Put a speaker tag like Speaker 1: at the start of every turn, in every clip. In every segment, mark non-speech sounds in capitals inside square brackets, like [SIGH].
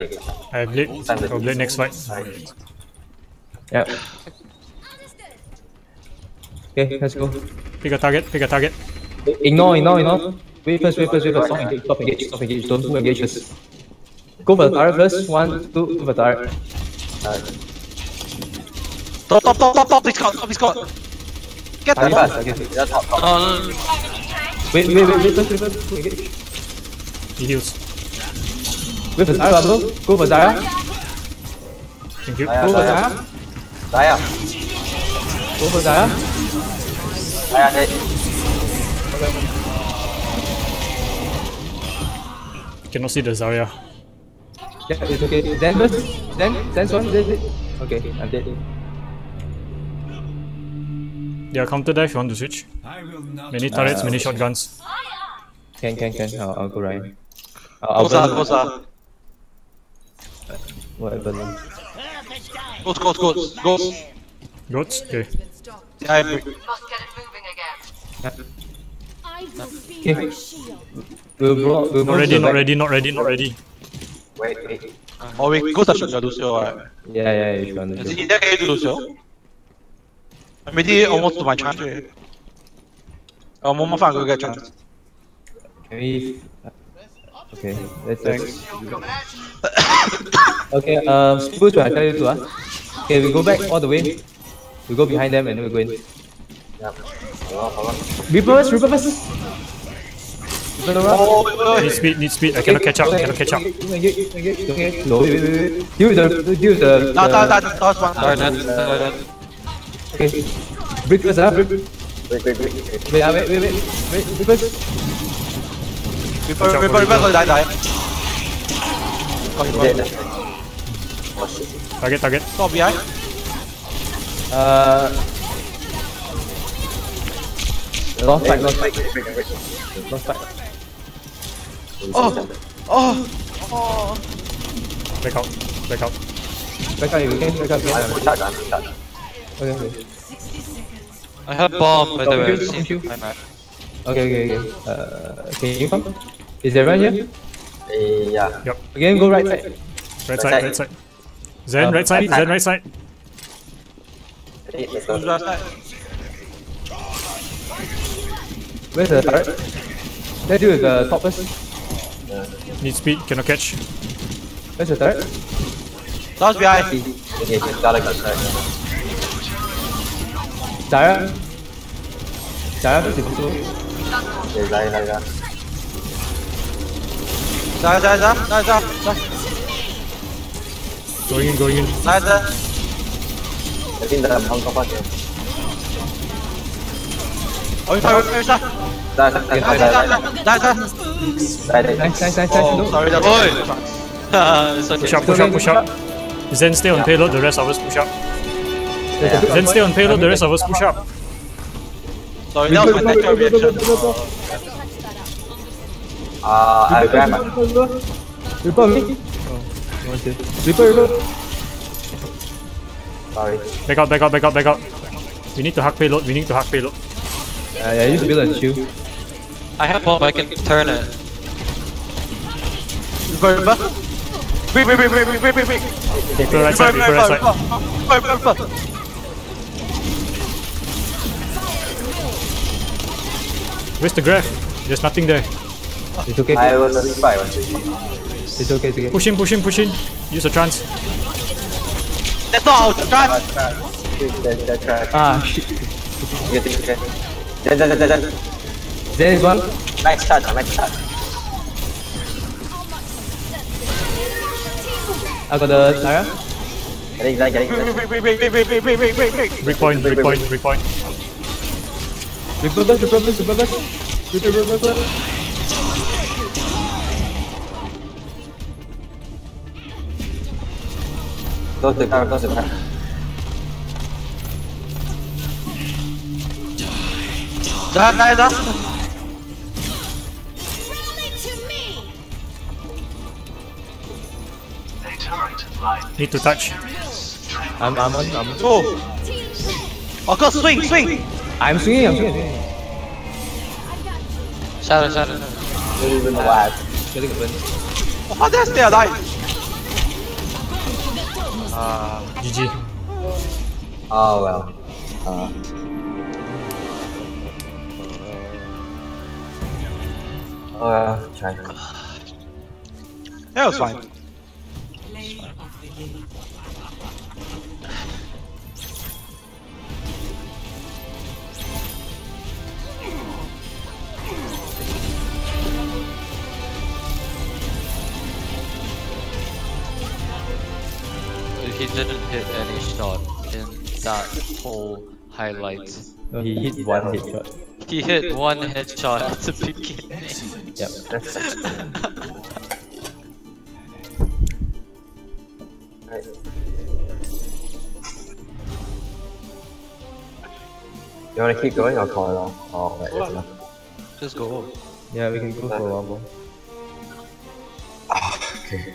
Speaker 1: I have blade. I'll blade next fight.
Speaker 2: Yeah. Okay, let's go.
Speaker 1: Pick a target. Pick a target.
Speaker 2: Ignore, ignore, ignore. Wait first, wait first, wait first. Stop engage, stop engage, stop engage. Don't do engage first. Go for the turret first. One, two, go for the turret.
Speaker 3: Top, top, top, top, top, please cut, please cut. Get
Speaker 2: Turret
Speaker 3: that.
Speaker 2: fast, okay.
Speaker 4: Top, top.
Speaker 2: Wait, wait, wait, wait first, wait first. Engage.
Speaker 1: He heals.
Speaker 2: Wait for Zarya, bro. Go for Zarya.
Speaker 1: Thank you.
Speaker 2: Go for
Speaker 4: saya.
Speaker 2: Zarya.
Speaker 4: Saya.
Speaker 2: Go for Zarya.
Speaker 4: Saya hit.
Speaker 1: Cannot see the Zarya.
Speaker 2: Yeah, it's okay. Zen first. Zen, Zen's one. Zen, Zen. Okay, I'm dead.
Speaker 1: Yeah, counter dive. You want to switch? Many turrets, many shotguns.
Speaker 2: Can, can, can. I'll, I'll go right. I'll, I'll
Speaker 3: Goes out,
Speaker 2: burn
Speaker 3: goes out.
Speaker 2: Whatever.
Speaker 3: Goes, goes, goes, goes.
Speaker 1: Goats. Okay.
Speaker 3: Yeah, I agree.
Speaker 5: Must get it moving again.
Speaker 6: I will be
Speaker 2: Okay.
Speaker 6: your shield.
Speaker 2: We'll bro, we'll
Speaker 1: Not ready. Not ready. Not ready. Not ready.
Speaker 4: Wait, wait.
Speaker 3: Oh, we go touch the Lucio, right?
Speaker 2: Yeah, yeah, you to
Speaker 3: Is
Speaker 2: do.
Speaker 3: it there, can you do Lucio? I'm already almost to my chance. already. Oh, one more fight, go get chance.
Speaker 2: Can we... Okay, let's
Speaker 3: Thanks. [COUGHS]
Speaker 2: Okay, um, Spooch, I tell you to ah. Okay, we go back all the way. We go behind them and then we go in.
Speaker 4: Yeah. Hold on, hold on.
Speaker 2: Reaper first, Reaper first.
Speaker 3: Oh, wait, wait,
Speaker 1: Need speed. Need speed. I cannot catch up. Cannot catch up.
Speaker 2: Don't engage, don't engage. No, wait, wait, wait, wait. Deal with the, deal with the...
Speaker 3: No,
Speaker 2: the-
Speaker 3: no, no, that was one. Sorry, that, that, that.
Speaker 2: Okay. Brick first, ah. Brick.
Speaker 4: Wait, wait, wait. wait.
Speaker 2: Wait, ah, 리퍼 리퍼 리퍼
Speaker 3: 거기 나이 나이
Speaker 4: 거기 뭐야
Speaker 1: 타겟
Speaker 3: 타겟 또
Speaker 2: 미안 ờ. Lost
Speaker 4: sight lost sight
Speaker 2: lost sight
Speaker 3: oh oh oh
Speaker 1: back out back out.
Speaker 2: Back out you can back
Speaker 4: out back out.
Speaker 2: Okay okay
Speaker 7: I have bomb by the way.
Speaker 2: Okay, okay, okay. Ờ, uh, can you come? Is there right here?
Speaker 4: Yeah.
Speaker 1: Yep.
Speaker 2: Again, go right side.
Speaker 1: Right
Speaker 4: side,
Speaker 1: right side. Zen,
Speaker 2: uh,
Speaker 1: right side, Zen, right side.
Speaker 2: Where's the turret? That dude is the top person.
Speaker 1: Need speed, cannot catch.
Speaker 2: Where's the turret?
Speaker 3: Sounds behind.
Speaker 4: Okay, okay, gotta
Speaker 2: catch
Speaker 4: that. Zara? Zara,
Speaker 3: is it also? Yeah, Zara, Zara.
Speaker 1: Going in, going in.
Speaker 3: 나이스 여긴다 방금하게 얼살
Speaker 4: 얼살
Speaker 2: Nice, nice, nice, nice.
Speaker 3: Sorry
Speaker 7: that [LAUGHS]
Speaker 1: Push up, push up, push up. Zen stay on payload, the rest of us push up. Zen stay on payload, the rest of us push up.
Speaker 3: sorry that reaction
Speaker 4: Uh, I grab my
Speaker 2: Reaper. Oh, no. Reaper, Reaper.
Speaker 4: sorry.
Speaker 1: Back out. Back out. Back out. Back out. We need to hack payload. We need to hack payload.
Speaker 2: Uh, yeah, use the build and shield.
Speaker 7: I have bomb. I can turn it.
Speaker 3: Reaper, Reaper. Wait, wait, wait, wait, wait, wait, wait, wait.
Speaker 1: Reaper right side. Reaper right side.
Speaker 3: Reaper, Reaper, Reaper.
Speaker 1: Where's the graph? There's nothing there.
Speaker 2: It's okay.
Speaker 4: I will spy on
Speaker 2: It's okay, it's okay.
Speaker 1: pushing. push. Use a trance.
Speaker 3: That's not
Speaker 4: a trance!
Speaker 2: Ah, shit.
Speaker 4: Get it, get it.
Speaker 2: There is one.
Speaker 4: Nice shot, nice shot.
Speaker 2: I got the Tara.
Speaker 4: Getting, getting, getting.
Speaker 1: Break point, break
Speaker 2: point, break point. Break point, break point, break point.
Speaker 4: Go to the car, go to the car.
Speaker 3: Die, die, die.
Speaker 6: Rally.
Speaker 1: Need to touch.
Speaker 2: I'm, I'm on, I'm on.
Speaker 3: Oh. Oh, go swing, swing.
Speaker 2: I'm swinging, I'm swinging.
Speaker 7: Shadow, shadow.
Speaker 4: Don't even know what happened.
Speaker 2: Getting a burn.
Speaker 3: Oh, that's there, die. Ah,
Speaker 1: GG.
Speaker 4: Oh well. Uh, oh well, try.
Speaker 3: that was fine.
Speaker 7: He didn't hit any shot in that whole highlight.
Speaker 2: No, he hit one headshot.
Speaker 7: He hit one headshot at the beginning.
Speaker 2: Yep.
Speaker 4: Right. You wanna keep going or call it off? Oh, right, that's enough.
Speaker 3: Just go.
Speaker 2: Yeah, we can go for a one more.
Speaker 4: Ah,
Speaker 7: okay.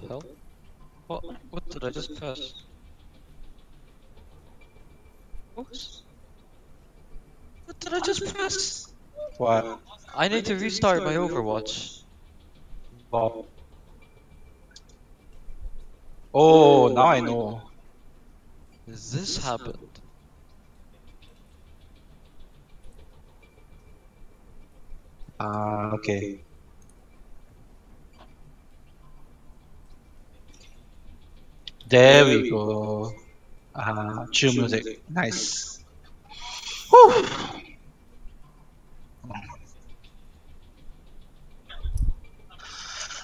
Speaker 7: The hell? What? What did I just press? Oops. What did I just press?
Speaker 3: What?
Speaker 7: I need to restart my Overwatch.
Speaker 3: Bob. Oh, now I know.
Speaker 7: This happened.
Speaker 3: Ah, okay. There we go. Ah, chill music. Nice. Whew.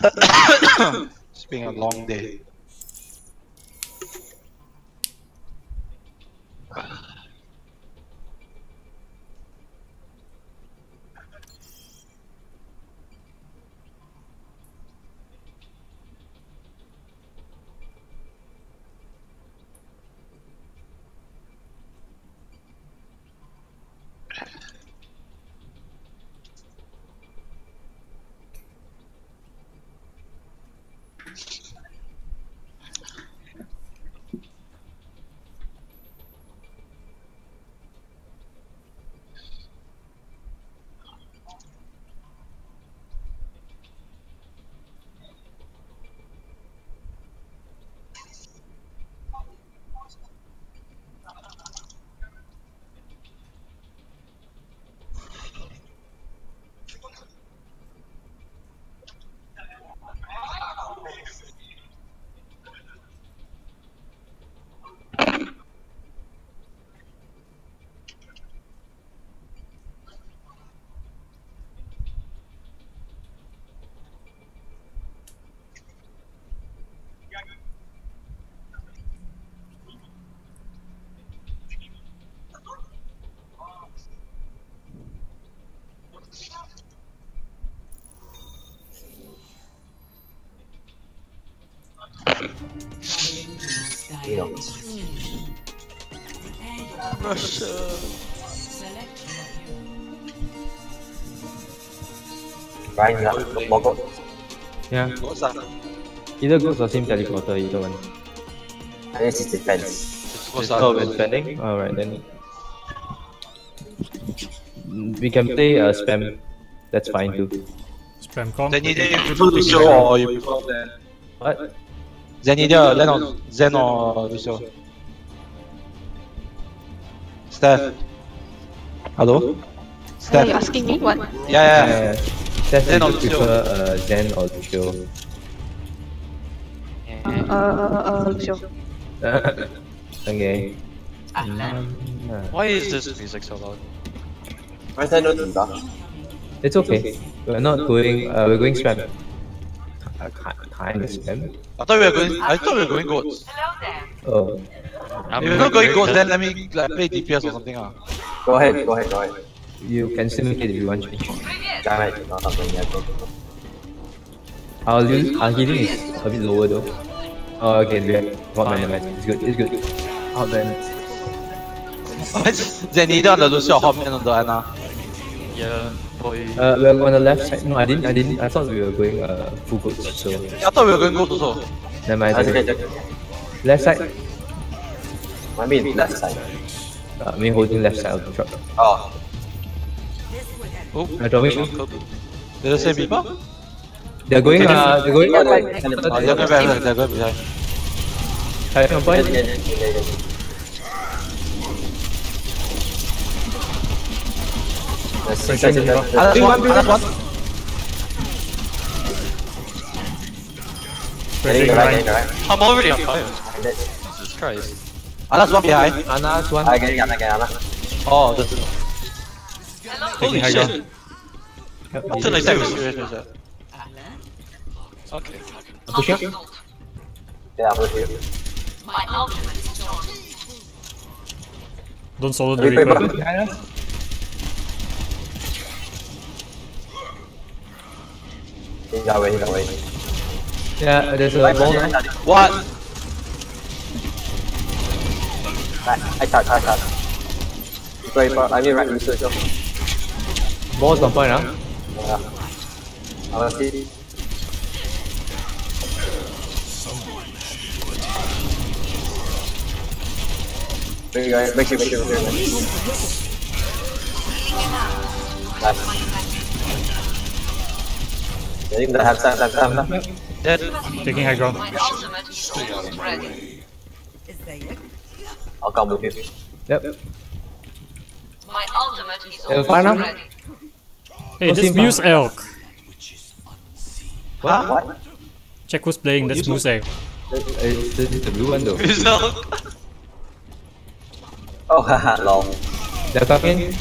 Speaker 3: [COUGHS] it's been a long day.
Speaker 4: You know. Ryan, you have more gold?
Speaker 2: Yeah,
Speaker 3: What's that?
Speaker 2: either goes or same teleporter, either one.
Speaker 4: I guess it's defense.
Speaker 7: What's
Speaker 2: Oh,
Speaker 7: that?
Speaker 2: we're spending? Alright then. We can play uh, spam. That's fine too.
Speaker 1: Femcom.
Speaker 3: Then you you prefer Lucio or you prefer Zen?
Speaker 2: What?
Speaker 3: Zen either Zen or Zen or Lucio. Steph. Hello?
Speaker 8: Are you asking me what?
Speaker 3: Yeah, yeah.
Speaker 2: Uh, Steph,
Speaker 3: Zen
Speaker 2: do you
Speaker 3: Lucio?
Speaker 2: prefer uh, Zen or Lucio?
Speaker 8: Uh, [LAUGHS] uh, uh, uh, Lucio.
Speaker 2: okay.
Speaker 7: Why is this music so loud?
Speaker 4: Where's that note in
Speaker 2: It's okay. We're not going. Uh, we're going spam. Uh, kind of spam.
Speaker 3: I thought we were going. I thought we were going goats.
Speaker 2: Oh.
Speaker 7: I'm
Speaker 3: if we're not going goats, then let me like, play DPS or something. Ah.
Speaker 4: Go ahead. Go ahead. Go ahead.
Speaker 2: You can still make it if you want
Speaker 5: to.
Speaker 4: Damn it! Not happening yet.
Speaker 2: Our healing, our healing is a bit lower though. Oh, okay, we have got mana match. It's good, it's good. Out
Speaker 3: there. [LAUGHS] Zenida on the Lucio, Hotman on the Ana.
Speaker 7: Yeah boy.
Speaker 2: Uh, we're on the left side. No, I didn't. I didn't. I thought we were going uh full goats. So
Speaker 3: I thought we were going goats also.
Speaker 2: never mind.
Speaker 4: Okay,
Speaker 2: okay.
Speaker 4: okay.
Speaker 2: Left side.
Speaker 4: I mean, left side.
Speaker 2: Uh, me holding left side of the truck.
Speaker 4: Oh,
Speaker 3: Oh,
Speaker 2: Uh, dropping.
Speaker 3: they're the same people?
Speaker 2: They're going. Uh, they're going.
Speaker 4: Yeah,
Speaker 2: Uh,
Speaker 4: like-
Speaker 2: like,
Speaker 3: Oh, they're going behind. They're going behind.
Speaker 2: Having a
Speaker 4: yeah,
Speaker 3: One, one.
Speaker 7: I'm already on fire. Jesus Christ.
Speaker 3: Another one behind.
Speaker 2: Another one.
Speaker 4: I'm getting Ana, getting Ana.
Speaker 3: Oh, this is... Holy shit.
Speaker 7: Okay.
Speaker 2: I'm pushing.
Speaker 4: Yeah, I'm you.
Speaker 5: My ultimate is
Speaker 1: Don't solo the
Speaker 4: reaper. Yeah, wait, he.
Speaker 2: Yeah, there's a
Speaker 4: boulder.
Speaker 3: What?
Speaker 4: I cut, I cut. Sorry, I mean right research.
Speaker 2: Ball's on point, huh? Yeah.
Speaker 4: I want see. There you go, make sure, make sure, make sure.
Speaker 3: Dead.
Speaker 1: Taking high ground.
Speaker 5: My ultimate is almost ready.
Speaker 4: I'll come with you.
Speaker 2: Yep.
Speaker 5: My ultimate is
Speaker 2: fire
Speaker 5: almost
Speaker 2: now?
Speaker 5: ready.
Speaker 1: Hey,
Speaker 2: What's
Speaker 1: this Muselk.
Speaker 2: What?
Speaker 4: What?
Speaker 1: Check who's playing. That's
Speaker 2: Muselk. This is the blue one though.
Speaker 4: Oh, haha, lol.
Speaker 2: They're coming.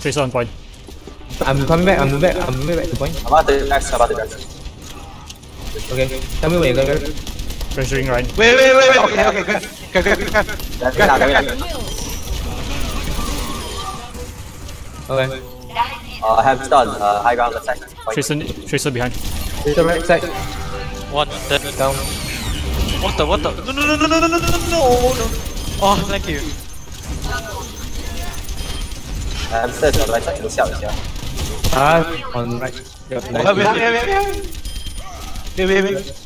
Speaker 1: Tracer on point.
Speaker 2: I'm coming back. I'm moving back. I'm moving back to point.
Speaker 4: I'm about to dash, I'm about to dash.
Speaker 2: Okay. Tell me when you're going.
Speaker 1: Pressuring right.
Speaker 3: Wait, wait, wait, wait. Okay, okay, okay. Okay, okay, okay.
Speaker 4: Dash me now, dash me now.
Speaker 2: Okay.
Speaker 4: Uh, ham stun, uh, high ground left side. Point.
Speaker 1: Tracer, Tracer behind.
Speaker 2: To the right side.
Speaker 7: One dead.
Speaker 2: Down.
Speaker 7: What the? What the? No! No! No! No! No! No! No! No! no. Oh, thank you.
Speaker 4: Ham stun on right side, 你笑一下。
Speaker 2: Ah, on right.
Speaker 3: Yeah,
Speaker 2: nice.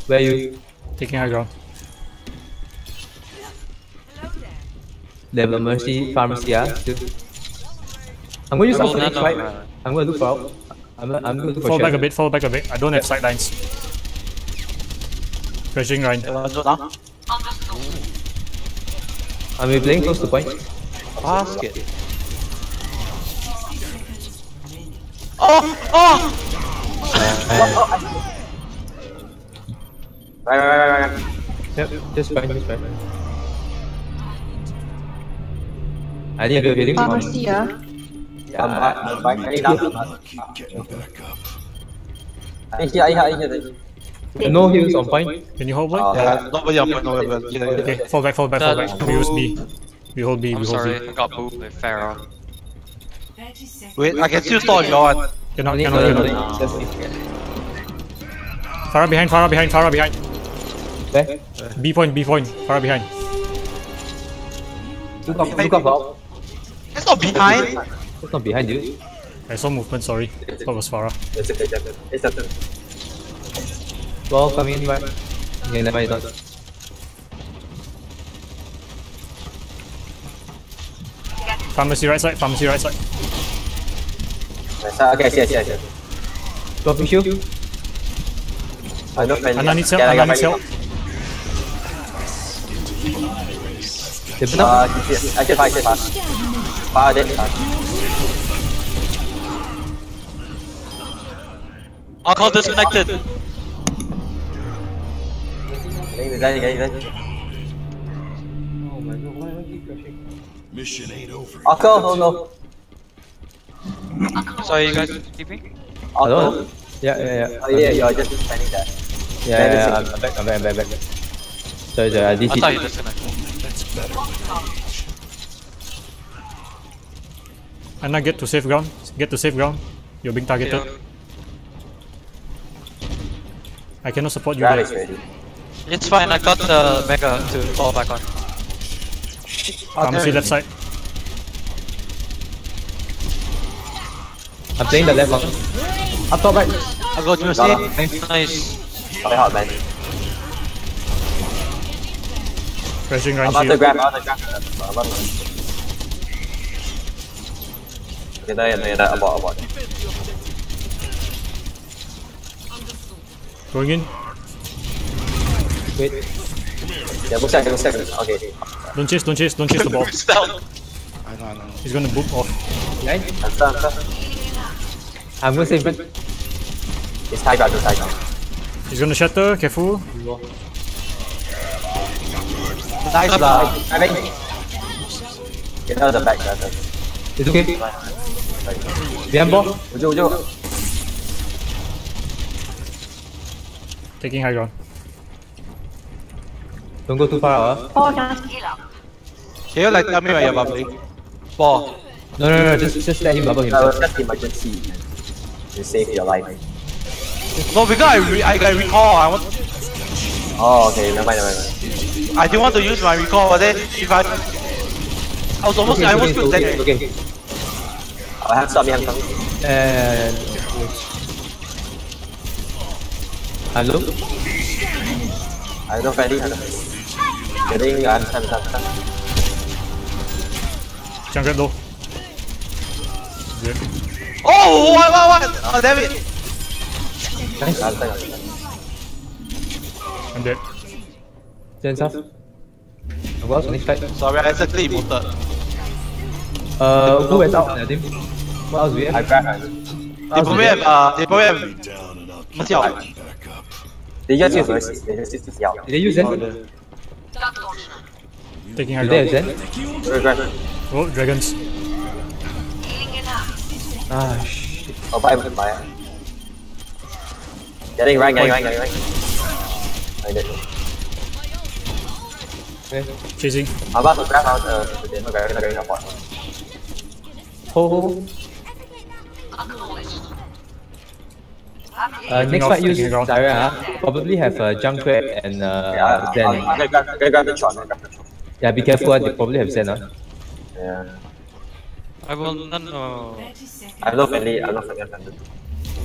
Speaker 2: Where you
Speaker 1: taking high ground?
Speaker 2: Level mercy Pharmercy, yeah. I'm gonna use
Speaker 7: something.
Speaker 2: No,
Speaker 7: no, right?
Speaker 2: I'm gonna look for. Out. I'm I'm gonna look for.
Speaker 1: Fall back a bit. Fall back a bit. I don't have sight
Speaker 3: lines. Crashing right.
Speaker 2: Are we playing close to point?
Speaker 3: Basket. Oh! Oh!
Speaker 4: Right, right, right, right, right.
Speaker 2: Yep, just fine, just fine. I need a bit of healing.
Speaker 8: Pharmercy, ah.
Speaker 2: Yeah,
Speaker 4: I'm
Speaker 2: I-
Speaker 4: back, I'm back. I need down. I here, I here, I here.
Speaker 2: I- no heals on point.
Speaker 1: Can you hold
Speaker 4: Oh,
Speaker 1: point?
Speaker 3: Yeah, nobody on point, nobody on point. Get it, get it.
Speaker 1: Okay, fall back, fall back, fall back. We use B. We hold B,
Speaker 7: I'm
Speaker 1: we hold
Speaker 7: sorry.
Speaker 1: B.
Speaker 7: I got booed by Pharah.
Speaker 3: Wait, I can still stall if you want.
Speaker 1: Cannot, cannot, cannot.
Speaker 2: the just if-
Speaker 1: Pharah behind, Pharah behind, Pharah behind.
Speaker 2: Where?
Speaker 1: B point, B point. Pharah behind.
Speaker 2: Look up, look up, up.
Speaker 3: It's not behind.
Speaker 2: It's not behind you.
Speaker 1: I saw movement, sorry. That was
Speaker 4: Pharah.
Speaker 2: Ball coming in, right? Okay, never mind, it's not.
Speaker 1: Pharmercy right side, Pharmercy right side.
Speaker 4: Nice. Ah, okay, I see, I see, I see.
Speaker 2: Dropping shield.
Speaker 4: Ah, I don't friendly.
Speaker 1: Ana needs help,
Speaker 4: Yeah, I
Speaker 1: Ana
Speaker 4: got
Speaker 1: needs help.
Speaker 2: They put up.
Speaker 4: Uh, I can fight, I can fight. Fire dead.
Speaker 7: Uncle disconnected.
Speaker 4: Getting ready, getting.
Speaker 9: Mission ain't over.
Speaker 4: Uncle, oh no.
Speaker 7: Sorry, you guys keeping?
Speaker 2: Hello? Yeah, yeah, yeah.
Speaker 4: Oh yeah, you're just standing there.
Speaker 2: Yeah, yeah, yeah. I'm I'm back, I'm back, I'm back, back. Sorry, sorry, I
Speaker 7: I thought you
Speaker 2: DC.
Speaker 7: disconnected.
Speaker 1: Ana, get to safe ground. Get to safe ground. You're being targeted.
Speaker 7: Yeah.
Speaker 1: I cannot support you
Speaker 4: Grab is
Speaker 1: there.
Speaker 4: ready.
Speaker 7: It's fine, I got the mega to fall back on.
Speaker 1: Pharmercy left side.
Speaker 2: I'm playing the left one. Up top right.
Speaker 7: I go to
Speaker 4: Got
Speaker 7: Mercy. Nice.
Speaker 4: Very hot, man.
Speaker 1: Crashing
Speaker 4: I'm about to grab, I'm about to grab. I'm about to. Okay, there, there, there. Abort, abort.
Speaker 1: Going in.
Speaker 2: Wait.
Speaker 4: Yeah, go second, go second. Okay.
Speaker 1: Don't chase, don't chase, don't chase the ball.
Speaker 3: I know, I know.
Speaker 1: He's gonna book off.
Speaker 2: Behind.
Speaker 4: I'm stuck, I'm stuck.
Speaker 2: I'm gonna save it.
Speaker 4: It's high ground, it's high ground.
Speaker 1: He's gonna shatter, careful.
Speaker 3: Nice lah.
Speaker 4: I mean, get out of the back, guys.
Speaker 2: It's okay. Behind ball.
Speaker 4: Uju, uju.
Speaker 1: Taking high ground.
Speaker 2: Don't go too far out. ah.
Speaker 8: Oh, can
Speaker 5: Heal up.
Speaker 3: Can you like tell me where you're bubbling? Ball.
Speaker 2: No, no, no, just, just let him bubble
Speaker 4: That was just emergency. To save your life.
Speaker 3: No, because I, re I, I recall. I want.
Speaker 4: Oh, okay, never mind, never mind.
Speaker 3: I didn't want to use my recall, but then if I. I was almost.
Speaker 2: Okay,
Speaker 3: I
Speaker 2: it's
Speaker 3: almost
Speaker 2: okay,
Speaker 3: killed
Speaker 2: it's
Speaker 3: that
Speaker 2: okay,
Speaker 3: guy.
Speaker 2: it's okay.
Speaker 4: Oh, hand stop me, hand stop.
Speaker 2: And uh, hello.
Speaker 4: I don't friendly, I don't Getting, I'm done, done, done.
Speaker 1: Jungle low. Good.
Speaker 3: Oh, what, what, what? Oh, damn it.
Speaker 2: Nice.
Speaker 4: I'm done, I'm
Speaker 1: dead.
Speaker 2: Stand up. Who else? Next fight.
Speaker 3: Sorry, I accidentally emoted.
Speaker 2: Uh, who went out? I think. What else do we
Speaker 4: I
Speaker 2: have?
Speaker 4: grab, I
Speaker 3: They probably have. Uh, they probably have.
Speaker 9: Down and I'll keep
Speaker 3: Mateo.
Speaker 9: right back up.
Speaker 4: They just use mercy, they just use this.
Speaker 2: Did they use them?
Speaker 5: Duck launcher.
Speaker 1: Taking high
Speaker 2: Did they have. Zen?
Speaker 4: Grab, grab.
Speaker 1: Oh, dragons.
Speaker 5: Healing enough.
Speaker 2: Ah, shit.
Speaker 4: Oh, buy, buy. Getting rank, getting rank, getting rank. I did.
Speaker 2: Okay.
Speaker 1: Chasing.
Speaker 4: I'm about to grab out uh, the demo barrier, barrier support.
Speaker 2: Ho, ho, ho. Uh, next fight use
Speaker 1: taking.
Speaker 2: Zarya, huh? Probably have uh, Junkrat and uh,
Speaker 4: Yeah, I'm, I'm,
Speaker 2: Zen.
Speaker 4: I'm gonna grab, I'm gonna grab the I'm grab the shot.
Speaker 2: Yeah, be careful, they probably have Zen. Huh?
Speaker 4: Yeah.
Speaker 7: I will not know.
Speaker 4: I'm not friendly, I'm not friendly, I'm friendly.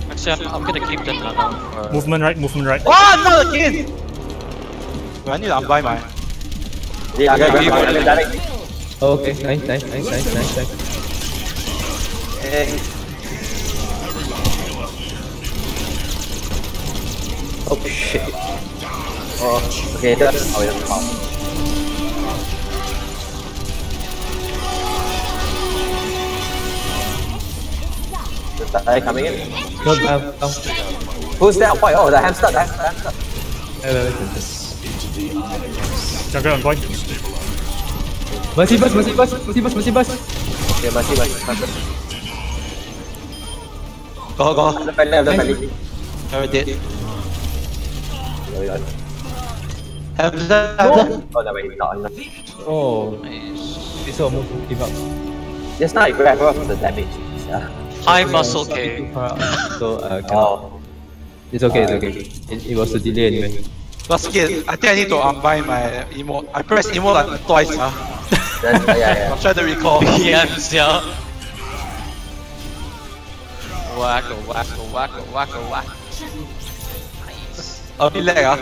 Speaker 7: Actually, I'm, I'm gonna keep that nano for.
Speaker 1: Movement right, movement right.
Speaker 3: Oh, not again! I need to unbuy my.
Speaker 4: Yeah, I'm gonna I'm gonna direct.
Speaker 2: Oh, okay, nice, nice, nice, nice, nice, nice. Oh shit.
Speaker 4: Oh, okay, that's, oh, yeah, Is that guy coming in?
Speaker 2: No, down, down.
Speaker 4: Who's that? Point? Oh, the hamster, the hamster, the hamster.
Speaker 1: Jungle on point.
Speaker 2: Mercy burst, mercy burst, mercy burst, mercy burst.
Speaker 4: Okay, masih, masih, masih.
Speaker 3: Go, go.
Speaker 4: Ada friendly, ada friendly.
Speaker 3: Already dead.
Speaker 4: Oh, yeah.
Speaker 3: Hamza, Hamza.
Speaker 4: Oh, no, wait, not, not.
Speaker 2: Oh,
Speaker 7: Nice.
Speaker 2: it's almost give up.
Speaker 4: Just now, you grab her for the damage. Yeah.
Speaker 7: High muscle K.
Speaker 2: Too far out. So, uh, cannot.
Speaker 4: Oh,
Speaker 2: It's okay, it's okay. It, it was a delay anyway.
Speaker 3: Plus, kid, I think I need to unbuy my emote. I pressed emote like twice. Uh.
Speaker 4: that's, yeah, [LAUGHS]
Speaker 3: I'm
Speaker 4: yeah.
Speaker 3: trying to recall.
Speaker 7: PMs, [LAUGHS] yeah. Wacko, wacko, wacko, wacko, whack.
Speaker 3: A bit lag, ah.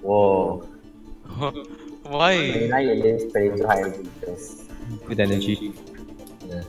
Speaker 4: Whoa. [LAUGHS]
Speaker 7: Why?
Speaker 4: 29 against 22 high defense.
Speaker 2: 嗯，有
Speaker 4: 点点拘。嗯。